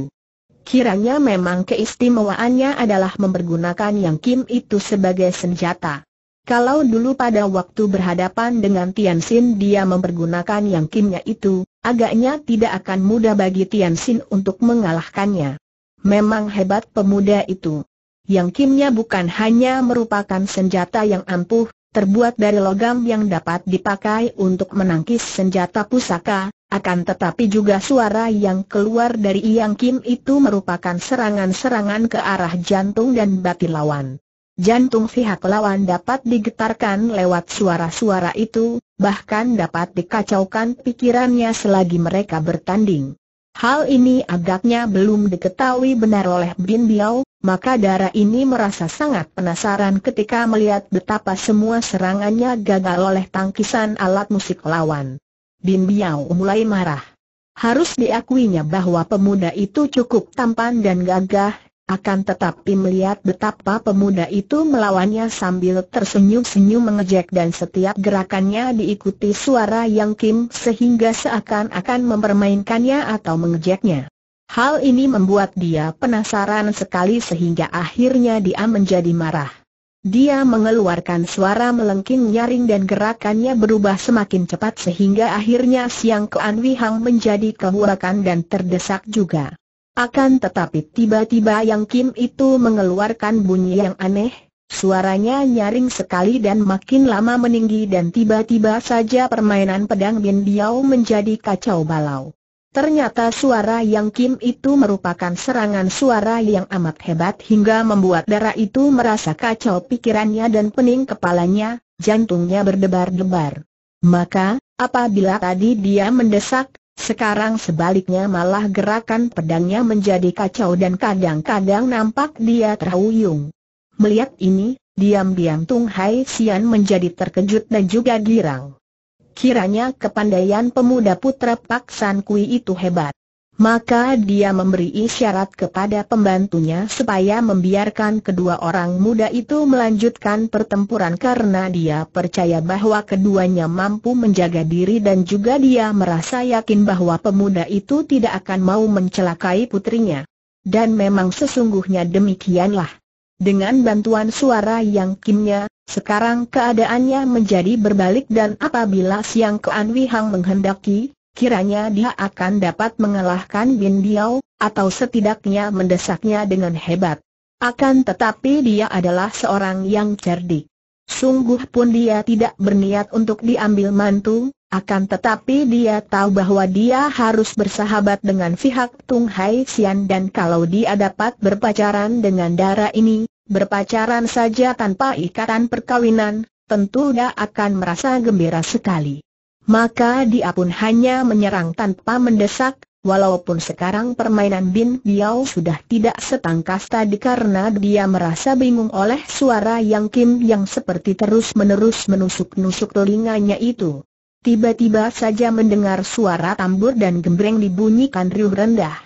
Kiranya memang keistimewaannya adalah mempergunakan Yang Kim itu sebagai senjata. Kalau dulu pada waktu berhadapan dengan Tian Xin dia mempergunakan yang kimnya itu, agaknya tidak akan mudah bagi Tian Xin untuk mengalahkannya. Memang hebat pemuda itu. Yang kimnya bukan hanya merupakan senjata yang ampuh, terbuat dari logam yang dapat dipakai untuk menangkis senjata pusaka, akan tetapi juga suara yang keluar dari Yang Kim itu merupakan serangan-serangan ke arah jantung dan batin lawan. Jantung pihak lawan dapat digetarkan lewat suara-suara itu, bahkan dapat dikacaukan pikirannya selagi mereka bertanding. Hal ini agaknya belum diketahui benar oleh Bin Biao, maka darah ini merasa sangat penasaran ketika melihat betapa semua serangannya gagal oleh tangkisan alat musik lawan. Bin Biao mulai marah. Harus diakuinya bahwa pemuda itu cukup tampan dan gagah, akan tetapi melihat betapa pemuda itu melawannya sambil tersenyum-senyum mengejek dan setiap gerakannya diikuti suara yang kim sehingga seakan-akan mempermainkannya atau mengejeknya. Hal ini membuat dia penasaran sekali sehingga akhirnya dia menjadi marah. Dia mengeluarkan suara melengking nyaring dan gerakannya berubah semakin cepat sehingga akhirnya Siang Kean Hang menjadi kehuakan dan terdesak juga. Akan tetapi tiba-tiba yang Kim itu mengeluarkan bunyi yang aneh, suaranya nyaring sekali dan makin lama meninggi dan tiba-tiba saja permainan pedang Bin Biao menjadi kacau balau. Ternyata suara yang Kim itu merupakan serangan suara yang amat hebat hingga membuat darah itu merasa kacau pikirannya dan pening kepalanya, jantungnya berdebar-debar. Maka, apabila tadi dia mendesak, sekarang sebaliknya malah gerakan pedangnya menjadi kacau dan kadang-kadang nampak dia terhuyung. Melihat ini, diam-diam Tung Hai Sian menjadi terkejut dan juga girang. Kiranya kepandaian pemuda putra Pak San Kui itu hebat. Maka dia memberi isyarat kepada pembantunya supaya membiarkan kedua orang muda itu melanjutkan pertempuran karena dia percaya bahwa keduanya mampu menjaga diri dan juga dia merasa yakin bahwa pemuda itu tidak akan mau mencelakai putrinya. Dan memang sesungguhnya demikianlah. Dengan bantuan suara yang kimnya, sekarang keadaannya menjadi berbalik dan apabila Siang Kean Hang menghendaki, kiranya dia akan dapat mengalahkan Bin Biao, atau setidaknya mendesaknya dengan hebat. Akan tetapi dia adalah seorang yang cerdik. Sungguh pun dia tidak berniat untuk diambil mantu, akan tetapi dia tahu bahwa dia harus bersahabat dengan pihak Tung Hai Sian dan kalau dia dapat berpacaran dengan darah ini, berpacaran saja tanpa ikatan perkawinan, tentu dia akan merasa gembira sekali. Maka dia pun hanya menyerang tanpa mendesak, Walaupun sekarang permainan Bin Biao sudah tidak setangkas tadi karena dia merasa bingung oleh suara yang Kim yang seperti terus-menerus menusuk-nusuk telinganya itu. Tiba-tiba saja mendengar suara tambur dan gembreng dibunyikan riuh rendah.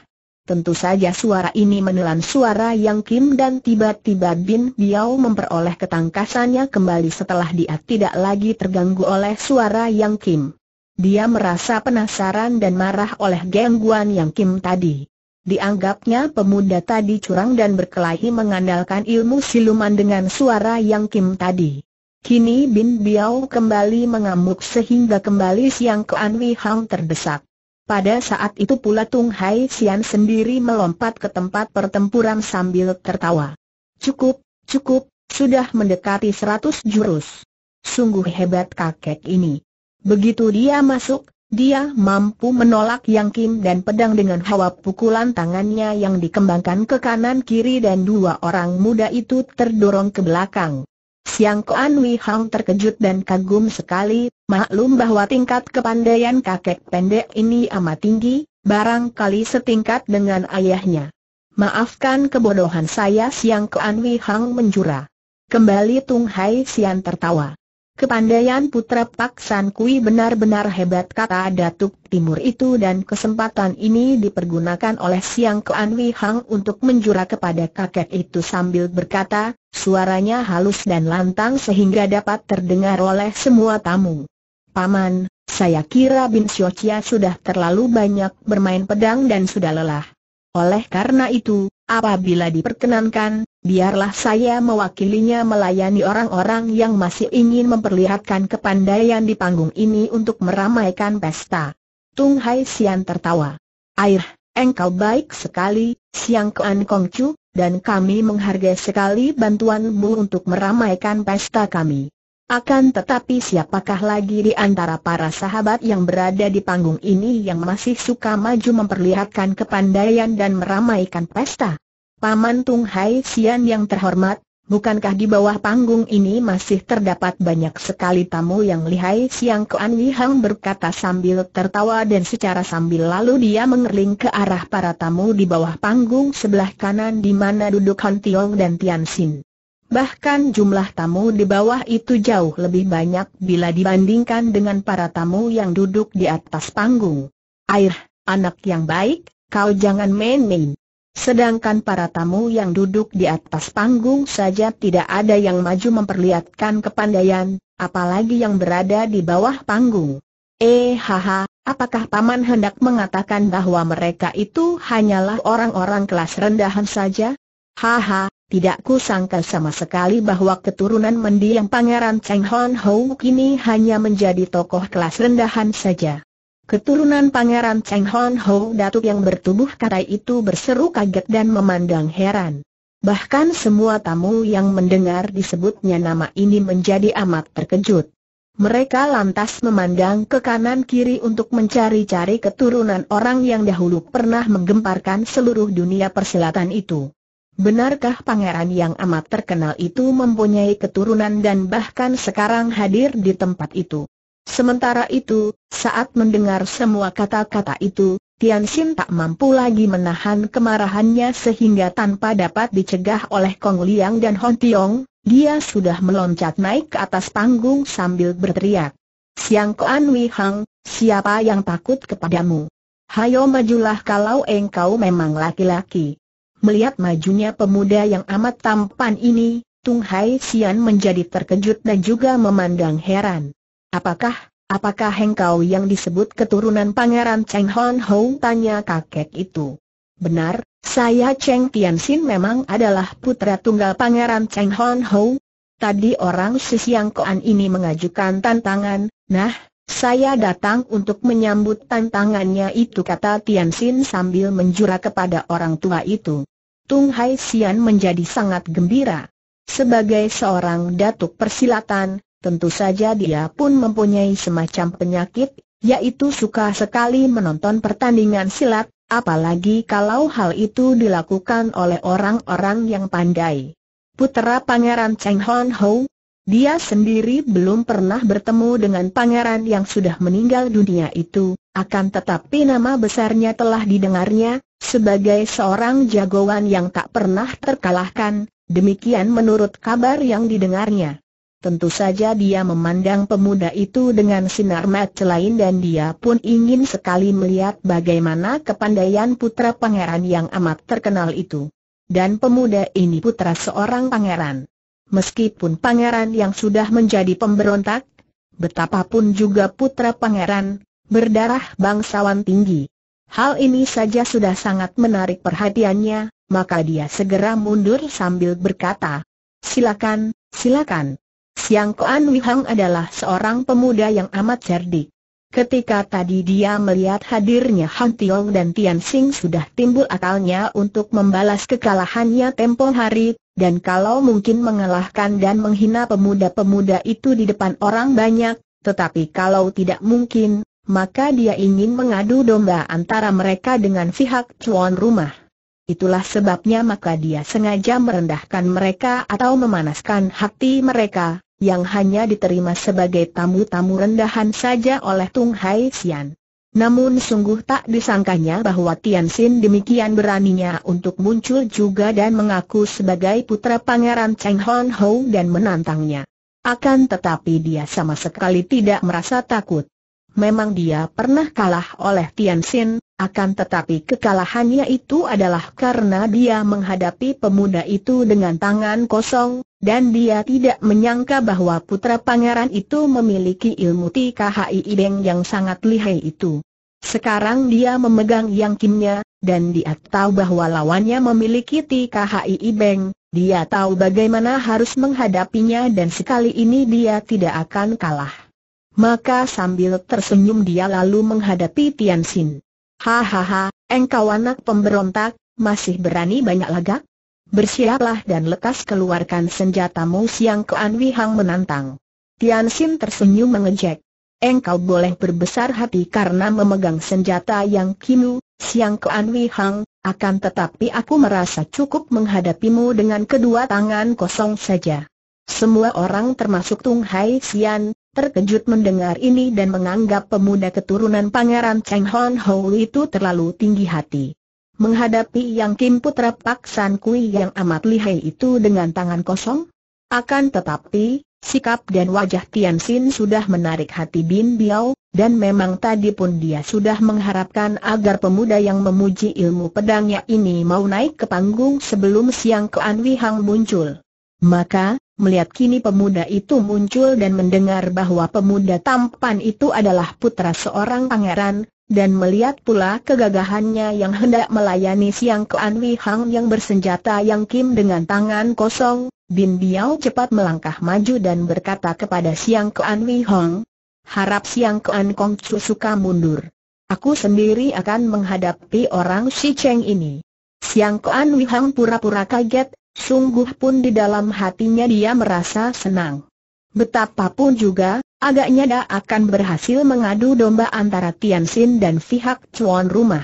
Tentu saja suara ini menelan suara yang Kim dan tiba-tiba Bin Biao memperoleh ketangkasannya kembali setelah dia tidak lagi terganggu oleh suara yang Kim. Dia merasa penasaran dan marah oleh gangguan yang Kim tadi. Dianggapnya pemuda tadi curang dan berkelahi mengandalkan ilmu siluman dengan suara yang Kim tadi. Kini Bin Biao kembali mengamuk sehingga kembali Siang Kuan Wei Hang terdesak. Pada saat itu pula Tung Hai Sian sendiri melompat ke tempat pertempuran sambil tertawa. Cukup, cukup, sudah mendekati seratus jurus. Sungguh hebat kakek ini. Begitu dia masuk, dia mampu menolak Yang Kim dan pedang dengan hawa pukulan tangannya yang dikembangkan ke kanan kiri dan dua orang muda itu terdorong ke belakang. Siang Koan Wei Hang terkejut dan kagum sekali, maklum bahwa tingkat kepandaian kakek pendek ini amat tinggi, barangkali setingkat dengan ayahnya. Maafkan kebodohan saya Siang Koan Wei Hang menjura. Kembali Tung Hai Sian tertawa. Kepandaian putra Pak San Kui benar-benar hebat kata Datuk Timur itu dan kesempatan ini dipergunakan oleh Siang Kuan Wei Hang untuk menjura kepada kakek itu sambil berkata, suaranya halus dan lantang sehingga dapat terdengar oleh semua tamu. Paman, saya kira Bin Xioccia sudah terlalu banyak bermain pedang dan sudah lelah. Oleh karena itu, Apabila diperkenankan, biarlah saya mewakilinya melayani orang-orang yang masih ingin memperlihatkan kepandaian di panggung ini untuk meramaikan pesta. Tung Hai Sian tertawa. Air, engkau baik sekali, Siang Kuan Kong Chu, dan kami menghargai sekali bantuanmu untuk meramaikan pesta kami. Akan tetapi siapakah lagi di antara para sahabat yang berada di panggung ini yang masih suka maju memperlihatkan kepandaian dan meramaikan pesta? Paman Tung Hai Sian yang terhormat, bukankah di bawah panggung ini masih terdapat banyak sekali tamu yang lihai Siang Kuan Wi Hang berkata sambil tertawa dan secara sambil lalu dia mengerling ke arah para tamu di bawah panggung sebelah kanan di mana duduk Han Tiong dan Tian Sin. Bahkan jumlah tamu di bawah itu jauh lebih banyak bila dibandingkan dengan para tamu yang duduk di atas panggung. Air, anak yang baik, kau jangan main-main. Sedangkan para tamu yang duduk di atas panggung saja tidak ada yang maju memperlihatkan kepandaian, apalagi yang berada di bawah panggung. Eh haha, apakah paman hendak mengatakan bahwa mereka itu hanyalah orang-orang kelas rendahan saja? Haha, tidak kusangka sama sekali bahwa keturunan mendiang Pangeran Cheng Hon Ho kini hanya menjadi tokoh kelas rendahan saja. Keturunan Pangeran Cheng Hon Ho Datuk yang bertubuh katai itu berseru kaget dan memandang heran. Bahkan semua tamu yang mendengar disebutnya nama ini menjadi amat terkejut. Mereka lantas memandang ke kanan kiri untuk mencari-cari keturunan orang yang dahulu pernah menggemparkan seluruh dunia persilatan itu. Benarkah pangeran yang amat terkenal itu mempunyai keturunan dan bahkan sekarang hadir di tempat itu? Sementara itu, saat mendengar semua kata-kata itu, Tian Xin tak mampu lagi menahan kemarahannya sehingga tanpa dapat dicegah oleh Kong Liang dan Hon Tiong, dia sudah meloncat naik ke atas panggung sambil berteriak. Siang Koan Wei Hang, siapa yang takut kepadamu? Hayo majulah kalau engkau memang laki-laki. Melihat majunya pemuda yang amat tampan ini, Tung Hai Sian menjadi terkejut dan juga memandang heran. Apakah, apakah engkau yang disebut keturunan Pangeran Cheng Hon Ho? Tanya kakek itu. Benar, saya Cheng Tianxin memang adalah putra tunggal Pangeran Cheng Hon Ho. Tadi orang sesiang koan ini mengajukan tantangan, nah, saya datang untuk menyambut tantangannya itu kata Tianxin sambil menjura kepada orang tua itu. Tung Hai Sian menjadi sangat gembira. Sebagai seorang datuk persilatan, tentu saja dia pun mempunyai semacam penyakit, yaitu suka sekali menonton pertandingan silat, apalagi kalau hal itu dilakukan oleh orang-orang yang pandai. Putera Pangeran Cheng Hon Ho, dia sendiri belum pernah bertemu dengan pangeran yang sudah meninggal dunia itu, akan tetapi nama besarnya telah didengarnya, sebagai seorang jagoan yang tak pernah terkalahkan, Demikian menurut kabar yang didengarnya. Tentu saja dia memandang pemuda itu dengan sinar mata lain dan dia pun ingin sekali melihat bagaimana kepandaian putra pangeran yang amat terkenal itu. Dan pemuda ini putra seorang pangeran. Meskipun pangeran yang sudah menjadi pemberontak, betapapun juga putra pangeran, berdarah bangsawan tinggi. Hal ini saja sudah sangat menarik perhatiannya, maka dia segera mundur sambil berkata, Silakan, silakan. Siang Koan Wihang adalah seorang pemuda yang amat cerdik. Ketika tadi dia melihat hadirnya Han Tiong dan Tian Sing sudah timbul akalnya untuk membalas kekalahannya tempo hari, dan kalau mungkin mengalahkan dan menghina pemuda-pemuda itu di depan orang banyak, tetapi kalau tidak mungkin, maka dia ingin mengadu domba antara mereka dengan pihak cuan rumah. Itulah sebabnya maka dia sengaja merendahkan mereka atau memanaskan hati mereka, yang hanya diterima sebagai tamu-tamu rendahan saja oleh Tung Hai Sian. Namun sungguh tak disangkanya bahwa Tian Sin demikian beraninya untuk muncul juga dan mengaku sebagai putra Pangeran Cheng Hon Ho dan menantangnya. Akan tetapi dia sama sekali tidak merasa takut. Memang dia pernah kalah oleh Tian Sin, akan tetapi kekalahannya itu adalah karena dia menghadapi pemuda itu dengan tangan kosong, dan dia tidak menyangka bahwa putra pangeran itu memiliki ilmu TKHI Ibeng yang sangat lihai itu. Sekarang dia memegang yang kimnya, dan dia tahu bahwa lawannya memiliki TKHI Ibeng, dia tahu bagaimana harus menghadapinya dan sekali ini dia tidak akan kalah. Maka sambil tersenyum dia lalu menghadapi Tian Sin. Hahaha, engkau anak pemberontak, masih berani banyak lagak? Bersiaplah dan lekas keluarkan senjatamu siang Kuan Wihang menantang. Tian Sin tersenyum mengejek. Engkau boleh berbesar hati karena memegang senjata yang kinu, siang Kuan Wihang, akan tetapi aku merasa cukup menghadapimu dengan kedua tangan kosong saja. Semua orang termasuk Tung Hai Sian, terkejut mendengar ini dan menganggap pemuda keturunan Pangeran Cheng Hon Ho itu terlalu tinggi hati. Menghadapi Yang Kim Putra Pak San Kui yang amat lihai itu dengan tangan kosong? Akan tetapi, sikap dan wajah Tian Sin sudah menarik hati Bin Biao, dan memang tadi pun dia sudah mengharapkan agar pemuda yang memuji ilmu pedangnya ini mau naik ke panggung sebelum siang Kean Wihang muncul. Maka, melihat kini pemuda itu muncul dan mendengar bahwa pemuda tampan itu adalah putra seorang pangeran, dan melihat pula kegagahannya yang hendak melayani Siang Kean Wei Hang yang bersenjata yang Kim dengan tangan kosong, Bin Biao cepat melangkah maju dan berkata kepada Siang Kean Wei Hang, harap Siang Kean Kong Chu suka mundur. Aku sendiri akan menghadapi orang si Cheng ini. Siang Kean Wei pura-pura kaget, Sungguh pun di dalam hatinya dia merasa senang. Betapapun juga, agaknya dia akan berhasil mengadu domba antara Tian Sin dan pihak cuan rumah.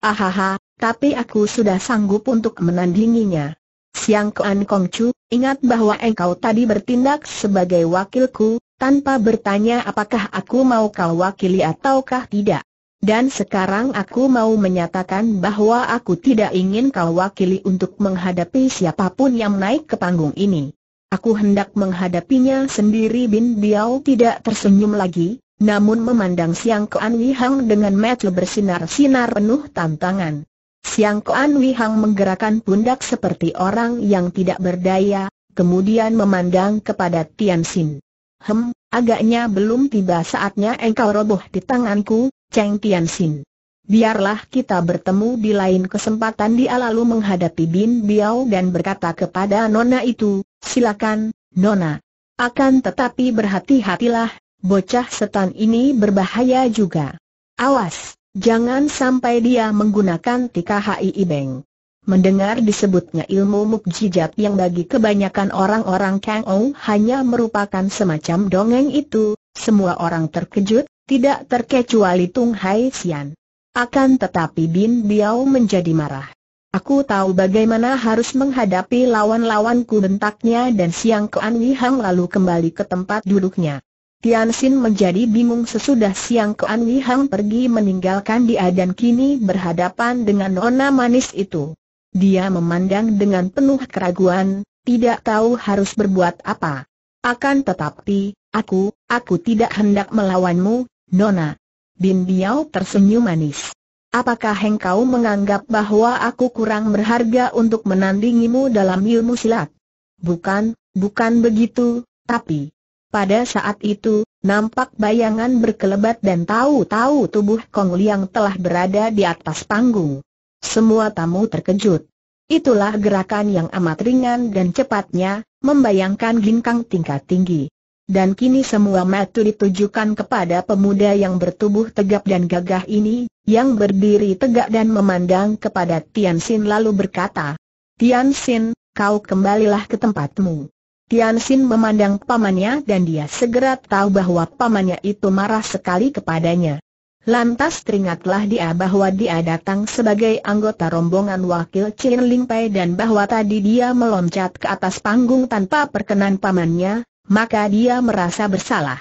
Ahaha, tapi aku sudah sanggup untuk menandinginya. Siang Kuan Kong Chu, ingat bahwa engkau tadi bertindak sebagai wakilku, tanpa bertanya apakah aku mau kau wakili ataukah tidak. Dan sekarang aku mau menyatakan bahwa aku tidak ingin kau wakili untuk menghadapi siapa pun yang naik ke panggung ini. Aku hendak menghadapinya sendiri Bin Biao tidak tersenyum lagi, namun memandang Siang Koan Wihang dengan mata bersinar-sinar penuh tantangan. Siang Koan Wihang menggerakkan pundak seperti orang yang tidak berdaya, kemudian memandang kepada Tian Sin. Hem, agaknya belum tiba saatnya engkau roboh di tanganku, Cheng Tianxin. Biarlah kita bertemu di lain kesempatan dia lalu menghadapi Bin Biao dan berkata kepada Nona itu, silakan, Nona. Akan tetapi berhati-hatilah, bocah setan ini berbahaya juga. Awas, jangan sampai dia menggunakan TKHI Ibeng. mendengar disebutnya ilmu mukjizat yang bagi kebanyakan orang-orang Kang Ou hanya merupakan semacam dongeng itu, semua orang terkejut, tidak terkecuali Tung Hai Sian. Akan tetapi Bin Biao menjadi marah. Aku tahu bagaimana harus menghadapi lawan-lawanku bentaknya dan siang Kean Hang lalu kembali ke tempat duduknya. Tian Sin menjadi bingung sesudah siang Kean Hang pergi meninggalkan dia dan kini berhadapan dengan nona manis itu. Dia memandang dengan penuh keraguan, tidak tahu harus berbuat apa. Akan tetapi, aku, aku tidak hendak melawanmu, nona. Bin Biao tersenyum manis. Apakah engkau menganggap bahwa aku kurang berharga untuk menandingimu dalam ilmu silat? Bukan, bukan begitu, tapi... Pada saat itu, nampak bayangan berkelebat dan tahu-tahu tubuh Kong Liang telah berada di atas panggung. Semua tamu terkejut. Itulah gerakan yang amat ringan dan cepatnya, membayangkan ginkang tingkat tinggi dan kini semua mata ditujukan kepada pemuda yang bertubuh tegap dan gagah ini, yang berdiri tegak dan memandang kepada Tian Sin lalu berkata, Tian Sin, kau kembalilah ke tempatmu. Tian Sin memandang pamannya dan dia segera tahu bahwa pamannya itu marah sekali kepadanya. Lantas teringatlah dia bahwa dia datang sebagai anggota rombongan wakil Chin Ling Pai dan bahwa tadi dia meloncat ke atas panggung tanpa perkenan pamannya, maka dia merasa bersalah.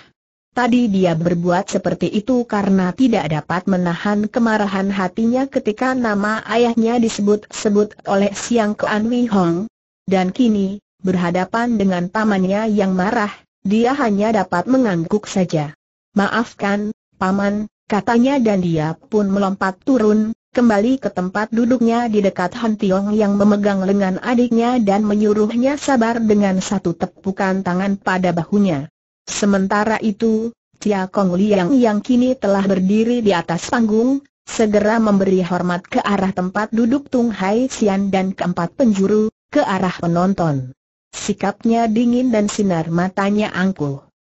Tadi dia berbuat seperti itu karena tidak dapat menahan kemarahan hatinya ketika nama ayahnya disebut-sebut oleh Siang Kuan Wei Hong. Dan kini, berhadapan dengan pamannya yang marah, dia hanya dapat mengangguk saja. Maafkan, paman, katanya dan dia pun melompat turun, kembali ke tempat duduknya di dekat Han Tiong yang memegang lengan adiknya dan menyuruhnya sabar dengan satu tepukan tangan pada bahunya. Sementara itu, Tia Kong Liang yang kini telah berdiri di atas panggung, segera memberi hormat ke arah tempat duduk Tung Hai Sian dan keempat penjuru, ke arah penonton. Sikapnya dingin dan sinar matanya angkuh.